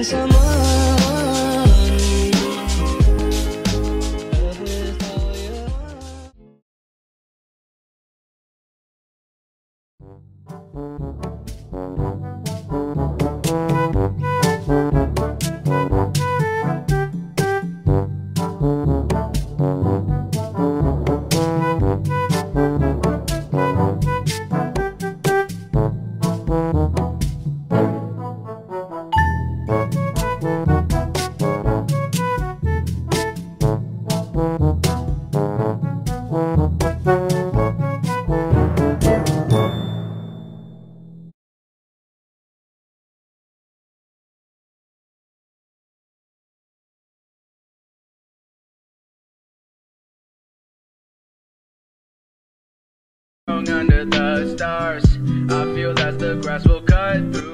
someone. Love is all you under the stars. I feel that the grass will cut through.